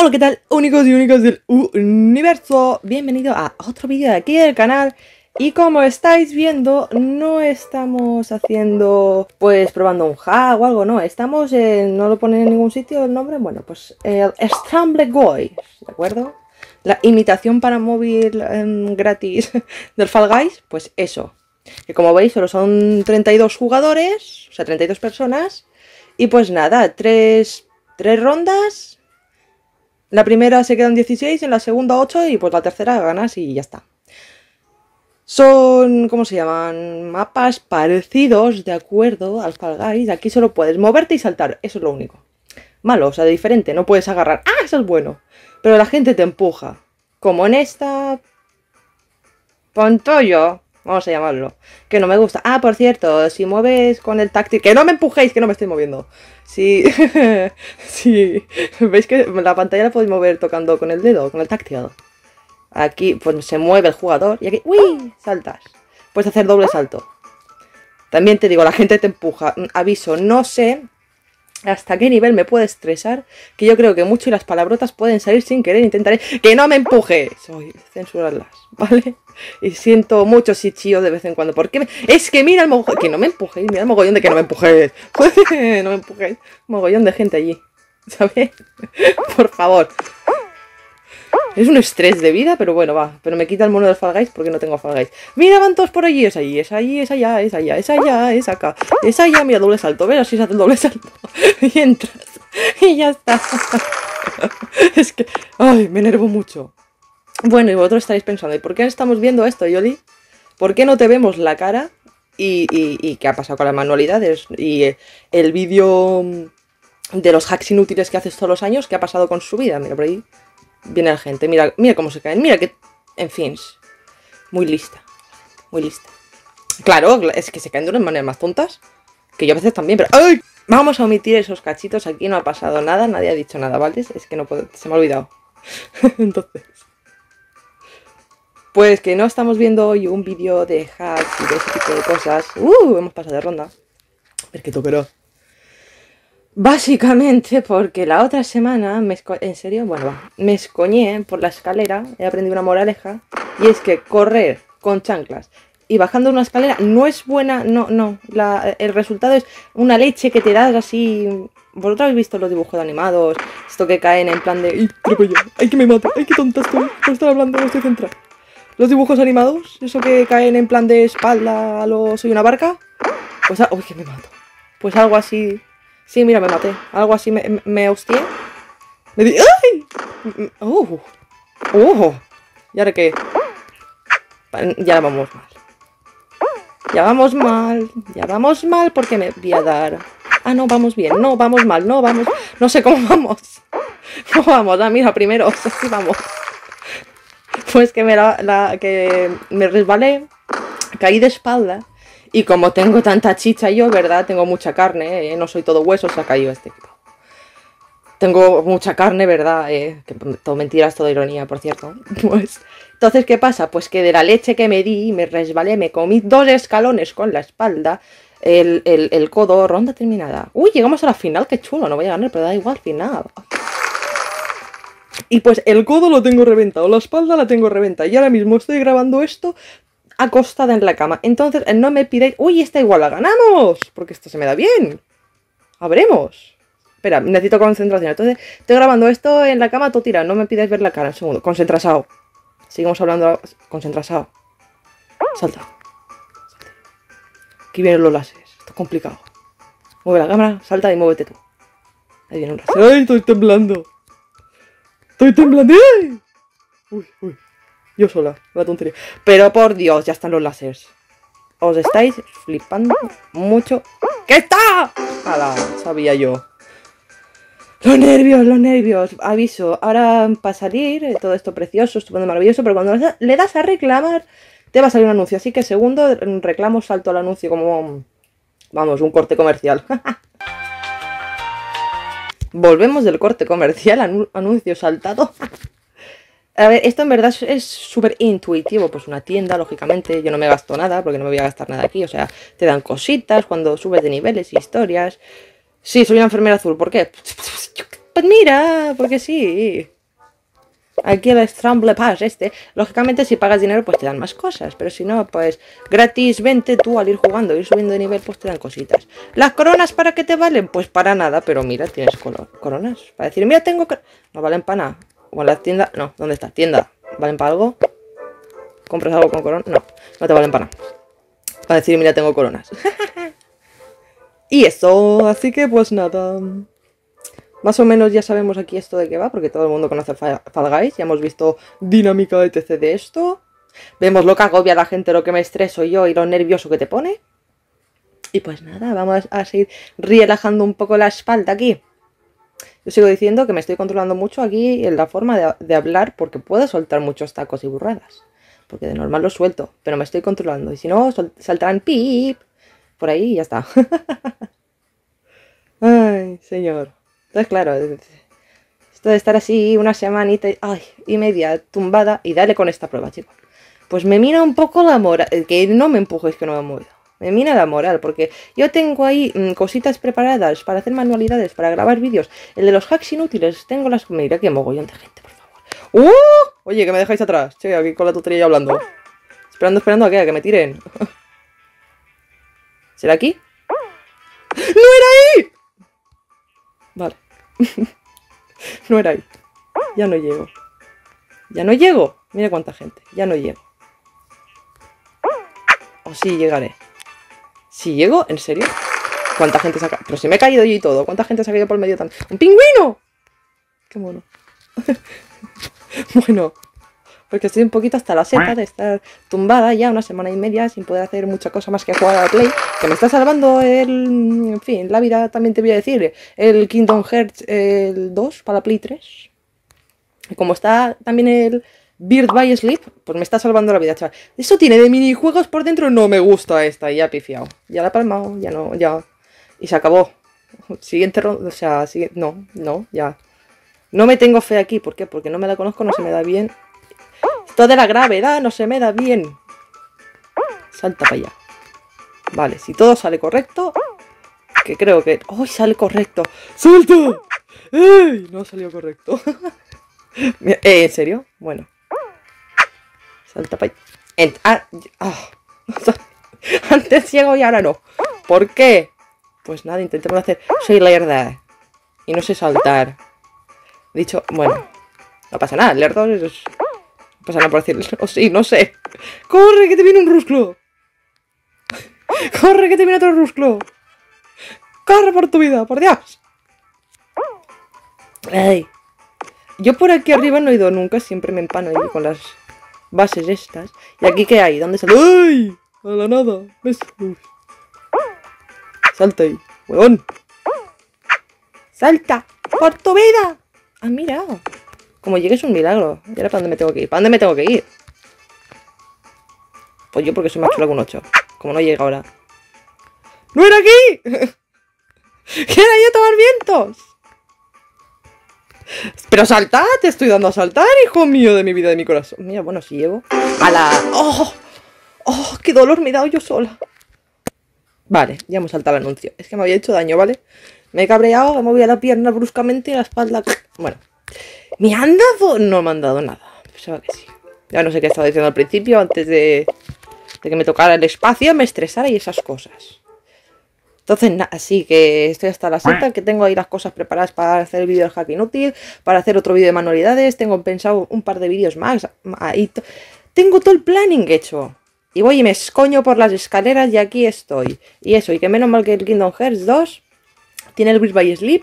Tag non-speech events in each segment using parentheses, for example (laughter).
Hola, ¿qué tal? Únicos y únicos del universo. Bienvenido a otro vídeo de aquí del canal. Y como estáis viendo, no estamos haciendo, pues, probando un hack o algo, no. Estamos, en, no lo pone en ningún sitio el nombre, bueno, pues, el Scramble Guys, ¿de acuerdo? La imitación para móvil em, gratis (laughs) del Fall Guys, pues eso. Que como veis, solo son 32 jugadores, o sea, 32 personas. Y pues nada, tres, tres rondas. La primera se quedan 16, en la segunda 8 y pues la tercera ganas y ya está. Son, ¿cómo se llaman? Mapas parecidos, de acuerdo, al Fall Guys. Aquí solo puedes moverte y saltar, eso es lo único. Malo, o sea, diferente, no puedes agarrar. ¡Ah, eso es bueno! Pero la gente te empuja. Como en esta... Pontollo, vamos a llamarlo. Que no me gusta. Ah, por cierto, si mueves con el táctil... ¡Que no me empujéis, que no me estoy moviendo! Si... (laughs) si... ¿Veis que la pantalla la podéis mover tocando con el dedo, con el táctil? Aquí pues se mueve el jugador y aquí, ¡uy! Saltas. Puedes hacer doble salto. También te digo, la gente te empuja. Mm, aviso, no sé hasta qué nivel me puede estresar, que yo creo que mucho y las palabrotas pueden salir sin querer. Intentaré que no me empuje. Soy censurarlas, (laughs) ¿vale? Y siento mucho si de vez en cuando. ¿Por qué? Es que mira el mogollón. Que no me empujéis. Mira el mogollón de que no me empujéis. (laughs) no me empujéis. Mogollón de gente allí. (laughs) ¿Sabes? Por favor. Es un estrés de vida, pero bueno, va. Pero me quita el mono del Fall Guys porque no tengo Fall Guys. Mira, van todos por allí. Es allí, es allí, es allá, es allá, es allá, es acá. Es allá, mira, doble salto. Ver así se hace el doble salto. (laughs) y entras. Y ya está. (laughs) es que... Ay, me enervo mucho. Bueno, y vosotros estáis pensando, ¿y por qué estamos viendo esto, Yoli? ¿Por qué no te vemos la cara? Y, y qué ha pasado con las manualidades? Y el vídeo de los hacks inútiles que haces todos los años, ¿qué ha pasado con su vida? Mira por ahí viene la gente. Mira, mira cómo se caen. Mira que. En fin. Muy lista. Muy lista. Claro, es que se caen de unas maneras más tontas. Que yo a veces también, pero. ¡Ay! Vamos a omitir esos cachitos. Aquí no ha pasado nada. Nadie ha dicho nada, ¿vale? Es que no puedo. Se me ha olvidado. (laughs) Entonces. Pues que no estamos viendo hoy un vídeo de hacks y de ese tipo de cosas. ¡Uh! Hemos pasado de ronda. Ver qué tocará. Básicamente porque la otra semana, me en serio, bueno, me escoñé por la escalera, he aprendido una moraleja, y es que correr con chanclas y bajando una escalera no es buena, no, no, el resultado es una leche que te das así... Vosotros habéis visto los dibujos animados, esto que caen en plan de... ¡Ay, ¡Ay, que me mate! ¡Ay, qué tonta estoy! No estoy hablando, no estoy centrado. Los dibujos animados, eso que caen en plan de espalda a lo... ¿Soy una barca? Pues... ¡Uy, que me mato! Pues algo así Sí, mira, me maté. Algo así me, me hostié. Me di... ¡Ay! ¡Uh! ¡Uh! ¿Y ahora qué? Ya vamos mal. Ya vamos mal. Ya vamos mal porque me voy a dar... Ah, no, vamos bien. No, vamos mal. No, vamos... No sé cómo vamos. ¿Cómo vamos? Ah, mira, primero. (laughs) Así vamos. Pues que me, la, que me resbalé. Caí de espalda. Y como tengo tanta chicha yo, ¿verdad? Tengo mucha carne, ¿eh? no soy todo hueso, se ha caído este equipo. Tengo mucha carne, ¿verdad? Eh, todo mentiras, toda ironía, por cierto. (laughs) Pues, entonces, ¿qué pasa? Pues que de la leche que me di, me resbalé, me comí dos escalones con la espalda, el, el codo, ronda terminada. Uy, llegamos a la final, qué chulo, no voy a ganar, pero da igual, final. Y pues el codo lo tengo reventado, la espalda la tengo reventada. Y ahora mismo estoy grabando esto acostada en la cama. Entonces, no me pidáis, uy, esta igual la ganamos, porque esto se me da bien. Habremos. Espera, necesito concentración. Entonces, estoy grabando esto en la cama, tú tira, no me pidáis ver la cara, un segundo. Concentrasado. Sigamos hablando, concentrasado. Salta. Aquí vienen los láseres, esto es complicado. Mueve la cámara, salta y muévete tú. Ahí viene un láser. ¡Ay, estoy temblando! ¡Estoy temblando! Uy, uy. Yo sola, la tontería. Pero por Dios, ya están los láseres. Os estáis flipando mucho. ¿Qué está? ¡Hala! Sabía yo. Los nervios, los nervios. Aviso, ahora para salir, eh, todo esto precioso, estupendo, maravilloso, pero cuando le das a reclamar, te va a salir un anuncio. Así que segundo, reclamo, salto al anuncio como, vamos, un corte comercial. (laughs) Volvemos del corte comercial, anuncio saltado. (laughs) A ver, esto en verdad es súper intuitivo, pues una tienda, lógicamente, yo no me gasto nada, porque no me voy a gastar nada aquí, o sea, te dan cositas cuando subes de niveles, historias. Sí, soy una enfermera azul, ¿por qué? Pues mira, porque sí. Aquí el Scramble Pass este, lógicamente si pagas dinero pues te dan más cosas, pero si no, pues gratis, vente tú al ir jugando, ir subiendo de nivel pues te dan cositas. ¿Las coronas para qué te valen? Pues para nada, pero mira, tienes coronas. Para decir, mira, tengo... No valen para nada. O en la tienda... No, ¿dónde está? Tienda. ¿Valen para algo? ¿Compras algo con coronas? No, no te valen para nada. Para decir, mira, tengo coronas. (laughs) y eso, así que pues nada... Más o menos ya sabemos aquí esto de qué va, porque todo el mundo conoce Fall Guys. Ya hemos visto dinámica etc de esto. Vemos lo que agobia la gente, lo que me estreso yo y lo nervioso que te pone. Y pues nada, vamos a seguir relajando un poco la espalda aquí. Yo sigo diciendo que me estoy controlando mucho aquí en la forma de, hablar porque puedo soltar muchos tacos y burradas. Porque de normal los suelto, pero me estoy controlando. Y si no, saltarán pip por ahí y ya está. (laughs) Ay, señor. Entonces, claro, esto de estar así una semanita y media tumbada y dale con esta prueba, chicos. Pues me mina un poco la moral, que no me empujes que no me muevo. Me mina la moral, porque yo tengo ahí mm, cositas preparadas para hacer manualidades, para grabar vídeos. El de los hacks inútiles, tengo las... Mira que mogollón de gente, por favor. ¡Uh! Oye, que me dejáis atrás. Che, aquí con la tutoría hablando. Esperando, esperando a que, a que me tiren. (laughs) ¿Será aquí? ¡No era ahí! Vale. (laughs) no era ahí. Ya no llego. Ya no llego. Mira cuánta gente. Ya no llego. O sí llegaré. Si llego, ¿en serio? ¿Cuánta gente se ha caído? Pero si me he caído yo y todo. ¿Cuánta gente se ha caído por el medio tan... ¡Un pingüino! ¡Qué mono! (laughs) bueno, porque estoy un poquito hasta la seta de estar tumbada ya una semana y media sin poder hacer mucha cosa más que jugar a la Play, que me está salvando el, en fin, la vida también te voy a decir, el Kingdom Hearts el 2 para la Play 3. Y como está también el Bird by Sleep, pues me está salvando la vida, chaval. Eso tiene de minijuegos por dentro, no me gusta esta, ya pifiado. Ya la he palmado, ya no, ya. Y se acabó. Siguiente ronda, o sea, sigue, no, no, ya. No me tengo fe aquí, ¿por qué? Porque no me la conozco, no se me da bien esto de la gravedad no se me da bien. Salta para allá. Vale, si todo sale correcto, que creo que... ¡Uy, sale correcto! ¡Salta! ¡Ey! No salió correcto. (laughs) eh, ¿En serio? Bueno. Salta para. Ah, ah. (laughs) Antes llego y ahora no. ¿Por qué? Pues nada, intentemos hacer... Soy lerda. Y no sé saltar. Dicho... Bueno. No pasa nada. Lerdo es pasa nada por decirlo. O (laughs) sí, no sé. ¡Corre, que te viene un rusclo! ¡Corre, que te viene otro rusclo! ¡Corre por tu vida, por Dios! Ay. Yo por aquí arriba no he ido nunca, siempre me empano ahí con las bases estas. ¿Y aquí qué hay? ¿Dónde sale? ¡Ay! A la nada. ¿Ves? Salta ahí, huevón. ¡Salta! ¡Por tu vida! ¡Ah, mira! Como llegue es un milagro. ¿Y ahora para dónde me tengo que ir? ¿Para dónde me tengo que ir? Pues yo porque soy más chulo que un 8. Como no llega ahora. ¡No era aquí! (laughs) ¡Quiero yo tomar vientos! Pero saltad, te estoy dando a saltar, hijo mío de mi vida, de mi corazón. Mira, bueno, si llevo. ¡A la! ¡Oh! ¡Oh! ¡Qué dolor me he dado yo sola! Vale, ya hemos saltado el anuncio. Es que me había hecho daño, ¿vale? Me he cabreado, me movido la pierna bruscamente y la espalda. Bueno, ¿Me han dado? No me han dado nada. Pensaba que sí. Ya no sé qué estaba diciendo al principio, antes de, que me tocara el espacio, me estresara y esas cosas. Entonces, nada, sí que estoy hasta la seta, que tengo ahí las cosas preparadas para hacer el vídeo del hack inútil, para hacer otro vídeo de manualidades, tengo pensado un par de vídeos más. Ahí tengo todo el planning hecho. Y voy y me escoño por las escaleras y aquí estoy. Y eso, y que menos mal que el Kingdom Hearts 2 tiene el Wish by Sleep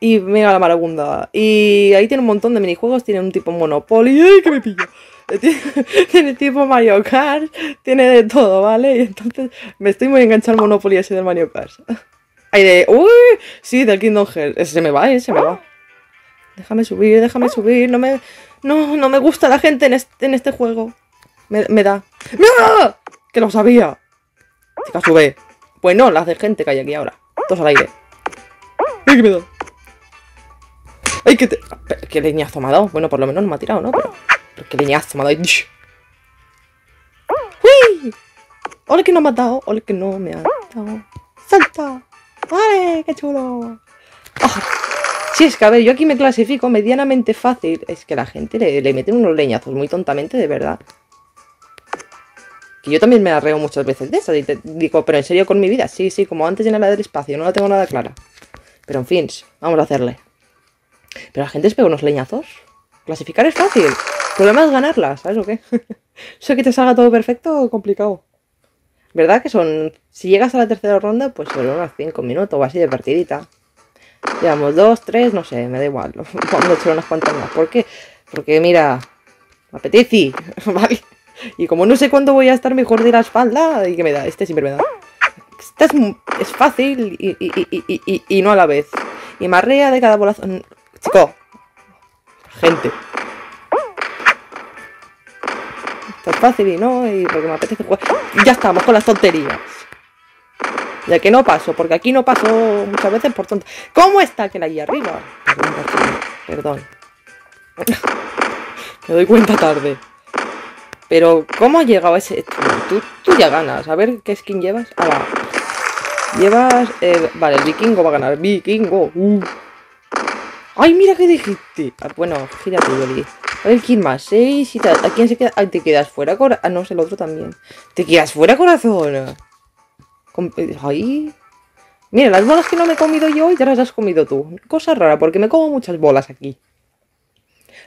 y mega la marabunda. Y ahí tiene un montón de minijuegos. Tiene un tipo Monopoly. ¡Ay, que me pillo! (laughs) Tiene, tipo Mario Kart. Tiene de todo, ¿vale? Y entonces me estoy muy enganchado al Monopoly ese del Mario Kart. (laughs) Hay de... ¡Uy! Sí, del Kingdom Hearts. Ese se me va, ¿eh? Se me va. Déjame subir, déjame subir. No me... No, no me gusta la gente en este, en este juego. Me, me da... ¡Mira! Que lo sabía. Chica, sube. Pues no, las de gente que hay aquí ahora. Todos al aire. ¡Ay, que me da! ¡Ay, qué, te... qué leñazo me ha! Bueno, por lo menos no me ha tirado, ¿no? Pero, pero qué leñazo me ha dado. ¡Uy! ¡Ole que no me ha dado! ¡Ole que no me ha dado! ¡Salta! ¡Vale! ¡Qué chulo! Oh. Es que a ver, yo aquí me clasifico medianamente fácil. Es que la gente le, le mete unos leñazos muy tontamente, de verdad. Que yo también me arreo muchas veces de eso. Y te digo, pero en serio con mi vida. Sí, sí, como antes en la del espacio, no la tengo nada clara. Pero en fin, vamos a hacerle. Pero la gente se pega unos leñazos. Clasificar es fácil. Problema es ganarla, ¿sabes o qué? (laughs) Eso que te salga todo perfecto, complicado. ¿Verdad que son... Si llegas a la tercera ronda, pues son unos 5 minutos o así de partidita. Llevamos dos, tres, no sé, me da igual. (laughs) Vamos a unas cuantas más. ¿Por qué? Porque mira, me (laughs) ¿vale? Y como no sé cuándo voy a estar mejor de la espalda, ¿y qué me da? Este siempre me da. Este es, es fácil y, y, y, y, no a la vez. Y marrea de cada bolazo. Chico. Gente. Es fácil y no, y porque me apetece jugar. Ya estamos con las tonterías. Ya que no paso, porque aquí no paso muchas veces por tonto. ¿Cómo está que la ahí arriba? Perdón. (laughs) Me doy cuenta tarde. Pero, ¿cómo ha llegado ese...? Tú, tú ya ganas. A ver, ¿qué skin llevas? Ah, Llevas... Eh, vale, el vikingo va a ganar. Vikingo. Uh. ¡Ay, mira qué dijiste! Ah, bueno, gírate, Yoli. A ver, ¿quién más? ¿Seis? Y ¿A quién se queda? Ah, te quedas fuera, corazón. Ah, no, es el otro también. Te quedas fuera, corazón. Ay. Mira, las bolas que no me he comido yo ya las has comido tú. Cosa rara, porque me como muchas bolas aquí.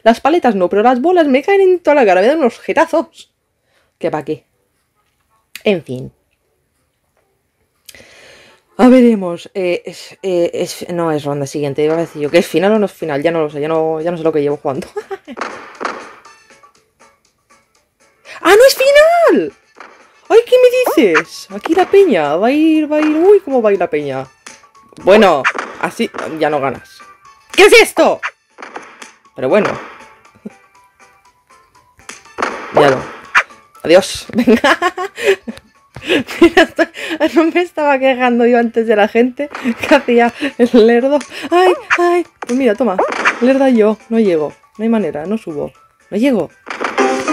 Las paletas no, pero las bolas me caen en toda la cara, me dan unos jetazos. ¿Qué pa' qué? En fin. A veremos. Eh, eh, no es ronda siguiente, iba que es final o no es final, ya no lo sé, ya no, ya no sé lo que llevo jugando. (laughs) ¡Ah, no es final! ¡Ay, qué me dices! Aquí la peña, va a ir, va a ir... Uy, ¿cómo va a ir la peña? Bueno, así ya no ganas. ¿Qué es esto? Pero bueno. (laughs) Míralo. Adiós. (laughs) Venga. (laughs) No me estaba quejando yo antes de la gente que hacía el lerdo. ¡Ay, ay! Pues mira, toma. Lerda yo. No llego. No hay manera, no subo. No llego.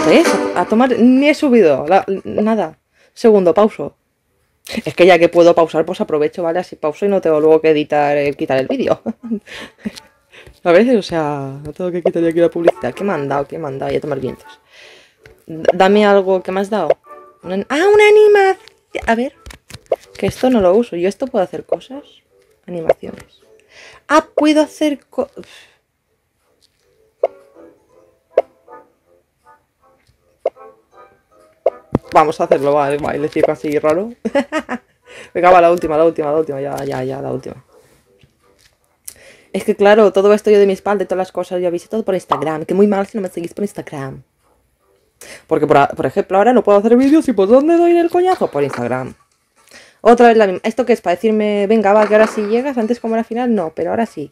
¿Ves? A tomar... Ni he subido. nada. Segundo, pauso. Es que ya que puedo pausar, pues aprovecho, ¿vale? Así pauso y no tengo luego que editar, eh, quitar el vídeo. (laughs) a veces, o sea, no tengo que quitar aquí la publicidad. ¿Qué me han dado? ¿Qué me han dado? Y a tomar vientos. dame algo que me has dado. Ah, una animación. A ver. Que esto no lo uso. Yo esto puedo hacer cosas. Animaciones. Ah, puedo hacer cosas. Vamos a hacerlo, vale, bailecito así raro. (laughs) Venga, va, la última, la última, la última, ya, ya, ya, la última. Es que claro, todo esto yo de mi espalda y todas las cosas, yo visto todo por Instagram. Que muy mal si no me seguís por Instagram. Porque, por, ejemplo, ahora no puedo hacer vídeos y por dónde doy el coñazo? Por Instagram. Otra vez la misma. ¿Esto qué es? Para decirme, venga, va, que ahora sí llegas. Antes como era final, no, pero ahora sí.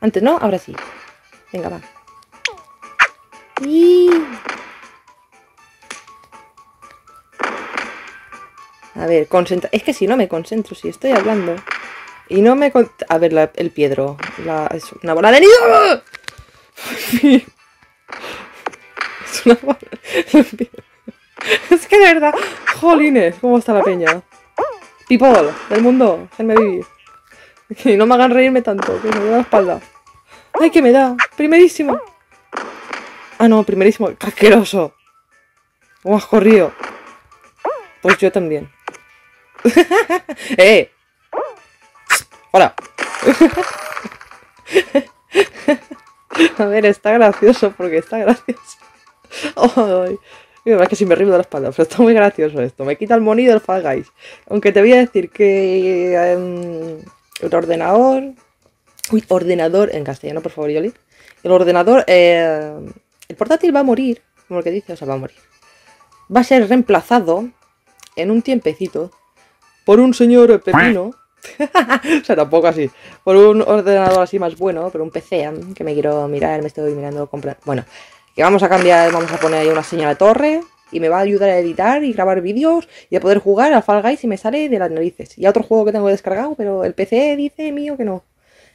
Antes no, ahora sí. Venga, va. Y... A ver, concentra... Es que si no me concentro, si estoy hablando. Y no me... A ver, el piedro. Es una bola de nido. (laughs) (laughs) es que de verdad... Jolines, ¿cómo está la peña? People del mundo, déjenme vivir. Que no me hagan reírme tanto, que me da la espalda. ¡Ay, que me da! ¡Primerísimo! Ah, no, primerísimo. ¡Casqueroso! ¿Cómo has corrido? Pues yo también. (laughs) ¡Eh! ¡Hola! (laughs) A ver, está gracioso porque está gracioso. (laughs) Ay, es que si me río de la espalda, pero está muy gracioso esto. Me quita el monido del Fall Guys. Aunque te voy a decir que em, el ordenador. Uy, ordenador en castellano, por favor, Yoli. El ordenador. Eh, el portátil va a morir. Como lo que dice, o sea, va a morir. Va a ser reemplazado en un tiempecito por un señor pepino. (laughs) o sea, tampoco así. Por un ordenador así más bueno, por un PC que me quiero mirar, me estoy mirando comprar. Bueno, que vamos a cambiar, vamos a poner ahí una señal de torre y me va a ayudar a editar y grabar vídeos y a poder jugar al Fall Guys y me sale de las narices. Y a otro juego que tengo descargado, pero el PC dice mío que no.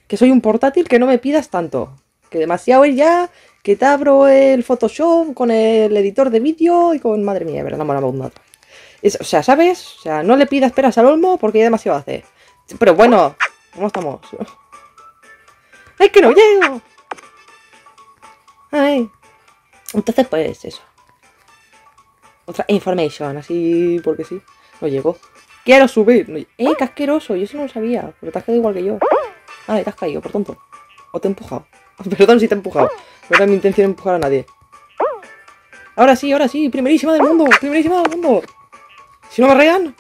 Que soy un portátil que no me pidas tanto. Que demasiado es ya que te abro el Photoshop con el editor de vídeo y con... Madre mía, verdad, me la o sea, ¿sabes? O sea, no le pidas peras al olmo porque ya demasiado hace. Pero bueno, ¿cómo estamos? (laughs) ¡Ay, que no llego! ¡Ay! Entonces, pues eso. Otra information, así porque sí. No llegó. Quiero subir. ¡Eh, qué asqueroso! Yo eso no lo sabía. Pero te has caído igual que yo. Ay, te has caído, por tonto. O te he empujado. (laughs) Perdón si te he empujado. No era mi intención empujar a nadie. Ahora sí, ahora sí. Primerísima del mundo. Primerísima del mundo. Si no me arrean.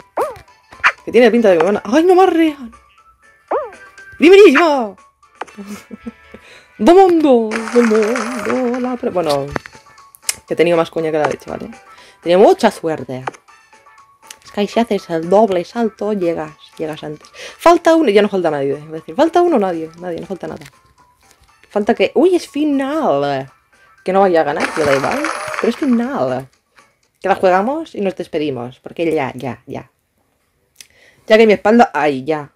Que tiene pinta de que me van a... ¡Ay, no me arrean! ¡Primerísima! (laughs) ¡Do mundo! ¡Do mundo! La pre- Bueno, he tenido más coña que la leche, ¿vale? Tenía mucha suerte. Es que ahí si haces el doble salto, llegas, llegas antes. Falta uno, ya no falta nadie. Falta uno, nadie, nadie, no falta nada. Falta que. ¡Uy, es final! Que no vaya a ganar, que. Pero es final. Que la jugamos y nos despedimos. Porque ya, ya, ya. Ya que mi espalda. ¡Ay, ya!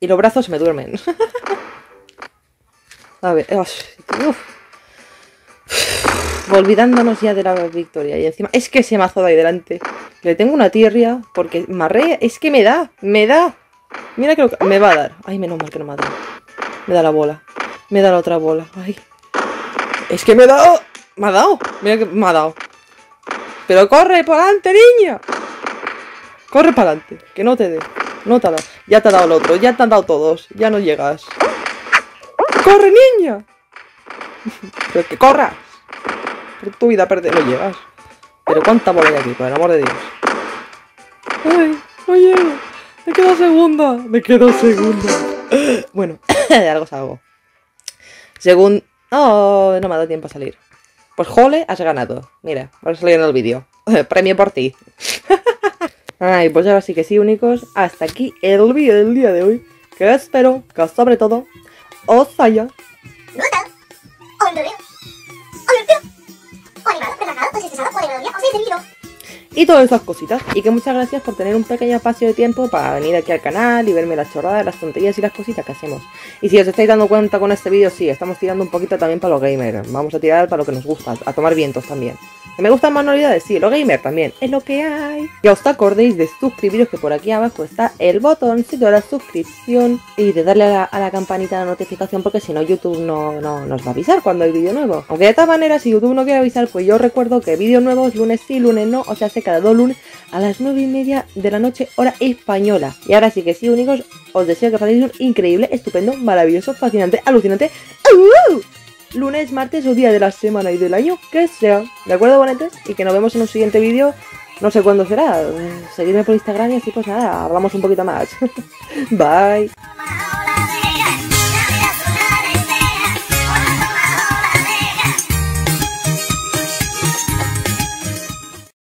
Y los brazos me duermen. (laughs) a ver, uf. Olvidándonos ya de la victoria. Y encima, es que ese mazo de ahí delante. Le tengo una tierria porque marrea. Es que me da, me da. Mira que lo- me va a dar. Ay, menos mal que no me ha dado. Me da la bola. Me da la otra bola. Ay. Es que me ha dado. Me ha dado. Mira que me ha dado. Pero corre para adelante, niña. Corre para adelante. Que no te dé. No te ha dado. Ya te ha dado el otro. Ya te han dado todos. Ya no llegas. ¡Corre, niña! (laughs) Pero que corras. Por tu vida perder. No llegas. Pero cuánta bola hay aquí, por el amor de Dios. Ay, no llego. Me quedo segunda. Me quedo segunda. (gasps) Bueno, (coughs) de algo salgo. Según. Oh, no me ha dado tiempo a salir. Pues jole, has ganado. Mira, vas a salir en el vídeo. (laughs) Premio por ti. (laughs) Ay, pues ahora sí que sí, únicos. Hasta aquí el vídeo del día de hoy. Que espero que sobre todo os haya relajado, desestresado, o de melodía, o seis seguido. Y todas esas cositas. Y que muchas gracias por tener un pequeño espacio de tiempo para venir aquí al canal y verme las chorradas, las tonterías y las cositas que hacemos. Y si os estáis dando cuenta con este vídeo, sí, estamos tirando un poquito también para los gamers. Vamos a tirar para lo que nos gusta, a tomar vientos también. ¿Que me gustan manualidades? Sí, lo gamer también, es lo que hay. Que os acordéis de suscribiros, que por aquí abajo está el botoncito de la suscripción y de darle a la, campanita de notificación, porque si no, YouTube no, no nos va a avisar cuando hay vídeo nuevo. Aunque de todas maneras, si YouTube no quiere avisar, pues yo recuerdo que vídeos nuevos lunes sí, lunes no, o sea, cada dos lunes a las nueve y media de la noche, hora española. Y ahora sí que sí, únicos, os deseo que paséis un increíble, estupendo, maravilloso, fascinante, alucinante. lunes, martes o día de la semana y del año que sea. ¿De acuerdo, bonetes? Y que nos vemos en un siguiente vídeo. No sé cuándo será. Seguidme por Instagram y así pues nada, hablamos un poquito más. (laughs) Bye.